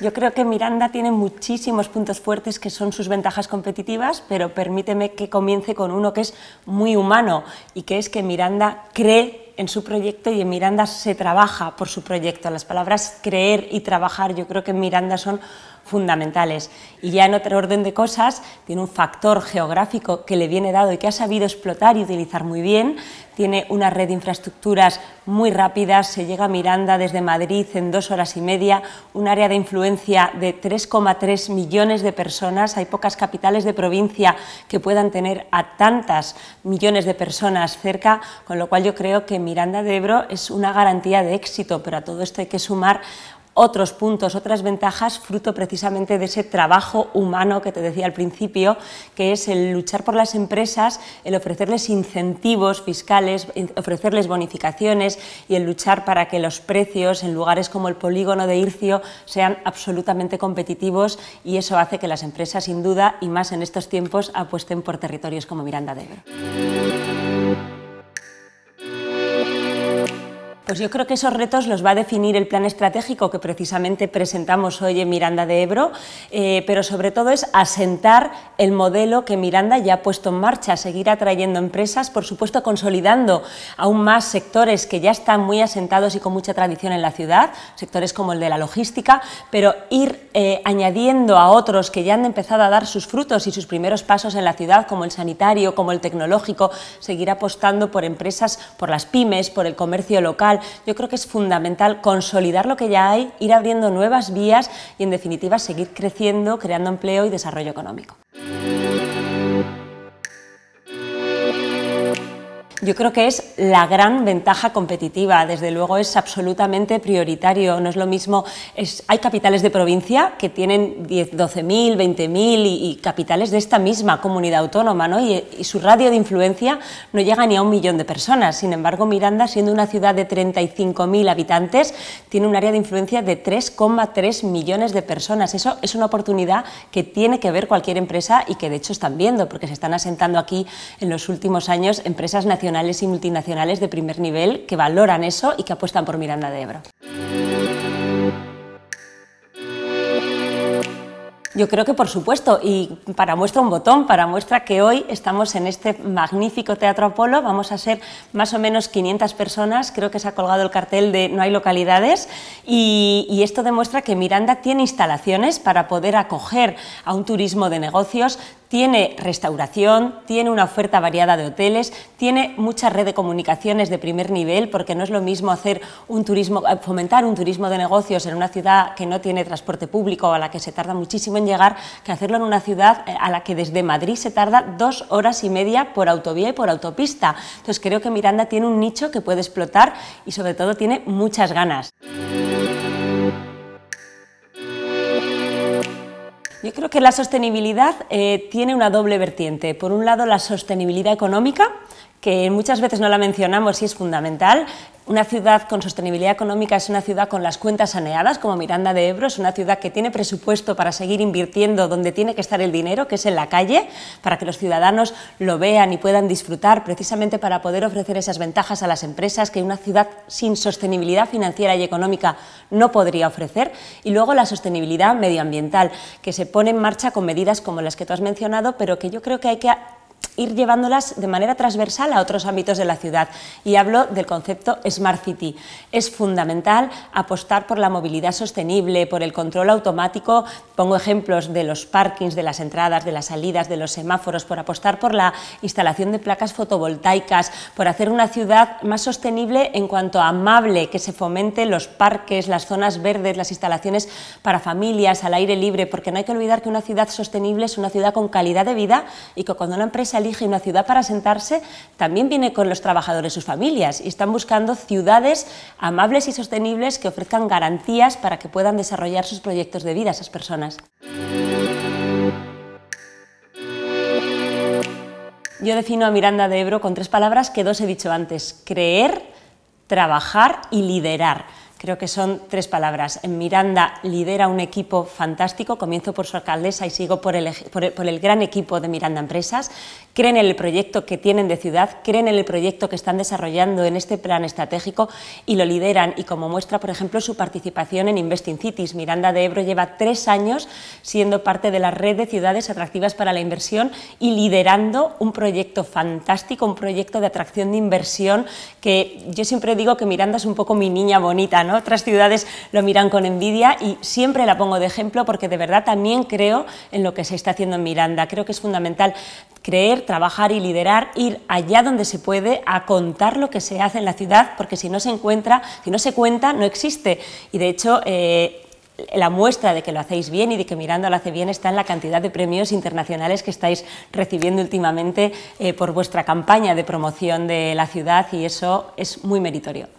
Yo creo que Miranda tiene muchísimos puntos fuertes que son sus ventajas competitivas, pero permíteme que comience con uno que es muy humano y que es que Miranda cree en su proyecto y en Miranda se trabaja por su proyecto. Las palabras creer y trabajar yo creo que en Miranda son fundamentales. Y ya en otro orden de cosas, tiene un factor geográfico que le viene dado y que ha sabido explotar y utilizar muy bien. Tiene una red de infraestructuras muy rápidas, se llega a Miranda desde Madrid en dos horas y media, un área de influencia de 3,3 millones de personas. Hay pocas capitales de provincia que puedan tener a tantas millones de personas cerca, con lo cual yo creo que Miranda de Ebro es una garantía de éxito, pero a todo esto hay que sumar otros puntos, otras ventajas, fruto precisamente de ese trabajo humano que te decía al principio, que es el luchar por las empresas, el ofrecerles incentivos fiscales, ofrecerles bonificaciones y el luchar para que los precios en lugares como el polígono de Ircio sean absolutamente competitivos y eso hace que las empresas, sin duda, y más en estos tiempos, apuesten por territorios como Miranda de Ebro. Pues yo creo que esos retos los va a definir el plan estratégico que precisamente presentamos hoy en Miranda de Ebro, eh, pero sobre todo es asentar el modelo que Miranda ya ha puesto en marcha, seguir atrayendo empresas, por supuesto consolidando aún más sectores que ya están muy asentados y con mucha tradición en la ciudad, sectores como el de la logística, pero ir eh, añadiendo a otros que ya han empezado a dar sus frutos y sus primeros pasos en la ciudad, como el sanitario, como el tecnológico, seguir apostando por empresas, por las pymes, por el comercio local, yo creo que es fundamental consolidar lo que ya hay, ir abriendo nuevas vías y, en definitiva, seguir creciendo, creando empleo y desarrollo económico. Yo creo que es la gran ventaja competitiva, desde luego es absolutamente prioritario, no es lo mismo, hay capitales de provincia que tienen 10, 12.000, 20.000 y, y, capitales de esta misma comunidad autónoma ¿no? y, y, su radio de influencia no llega ni a un millón de personas, sin embargo Miranda, siendo una ciudad de 35.000 habitantes, tiene un área de influencia de 3,3 millones de personas, eso es una oportunidad que tiene que ver cualquier empresa y que de hecho están viendo, porque se están asentando aquí en los últimos años empresas nacionales y multinacionales de primer nivel que valoran eso y que apuestan por Miranda de Ebro. Yo creo que por supuesto, y para muestra un botón, para muestra que hoy estamos en este magnífico Teatro Apolo, vamos a ser más o menos 500 personas, creo que se ha colgado el cartel de no hay localidades, y esto demuestra que Miranda tiene instalaciones para poder acoger a un turismo de negocios, tiene restauración, tiene una oferta variada de hoteles, tiene mucha red de comunicaciones de primer nivel, porque no es lo mismo hacer un turismo, eh, fomentar un turismo de negocios en una ciudad que no tiene transporte público o a la que se tarda muchísimo en llegar, que hacerlo en una ciudad eh, a la que desde Madrid se tarda dos horas y media por autovía y por autopista. Entonces creo que Miranda tiene un nicho que puede explotar y sobre todo tiene muchas ganas. Yo creo que la sostenibilidad eh, tiene una doble vertiente. Por un lado, la sostenibilidad económica, que muchas veces no la mencionamos y es fundamental. Una ciudad con sostenibilidad económica es una ciudad con las cuentas saneadas, como Miranda de Ebro, es una ciudad que tiene presupuesto para seguir invirtiendo donde tiene que estar el dinero, que es en la calle, para que los ciudadanos lo vean y puedan disfrutar, precisamente para poder ofrecer esas ventajas a las empresas que una ciudad sin sostenibilidad financiera y económica no podría ofrecer. Y luego la sostenibilidad medioambiental, que se pone en marcha con medidas como las que tú has mencionado, pero que yo creo que hay que ir llevándolas de manera transversal a otros ámbitos de la ciudad. Y hablo del concepto Smart City. Es fundamental apostar por la movilidad sostenible, por el control automático. Pongo ejemplos de los parkings, de las entradas, de las salidas, de los semáforos, por apostar por la instalación de placas fotovoltaicas, por hacer una ciudad más sostenible en cuanto a amable, que se fomente los parques, las zonas verdes, las instalaciones para familias, al aire libre, porque no hay que olvidar que una ciudad sostenible es una ciudad con calidad de vida y que cuando una empresa elige una ciudad para sentarse, también viene con los trabajadores, sus familias, y están buscando ciudades amables y sostenibles que ofrezcan garantías para que puedan desarrollar sus proyectos de vida esas personas. Yo defino a Miranda de Ebro con tres palabras que dos he dicho antes, creer, trabajar y liderar. Creo que son tres palabras. Miranda lidera un equipo fantástico, comienzo por su alcaldesa y sigo por el, por el, gran equipo de Miranda Empresas. Creen en el proyecto que tienen de ciudad, creen en el proyecto que están desarrollando en este plan estratégico y lo lideran. Y como muestra, por ejemplo, su participación en Investing Cities. Miranda de Ebro lleva tres años siendo parte de la red de ciudades atractivas para la inversión y liderando un proyecto fantástico, un proyecto de atracción de inversión que yo siempre digo que Miranda es un poco mi niña bonita, otras ciudades lo miran con envidia y siempre la pongo de ejemplo porque de verdad también creo en lo que se está haciendo en Miranda. Creo que es fundamental creer, trabajar y liderar, ir allá donde se puede a contar lo que se hace en la ciudad, porque si no se encuentra, si no se cuenta, no existe. Y de hecho, eh, la muestra de que lo hacéis bien y de que Miranda lo hace bien está en la cantidad de premios internacionales que estáis recibiendo últimamente eh, por vuestra campaña de promoción de la ciudad y eso es muy meritorio.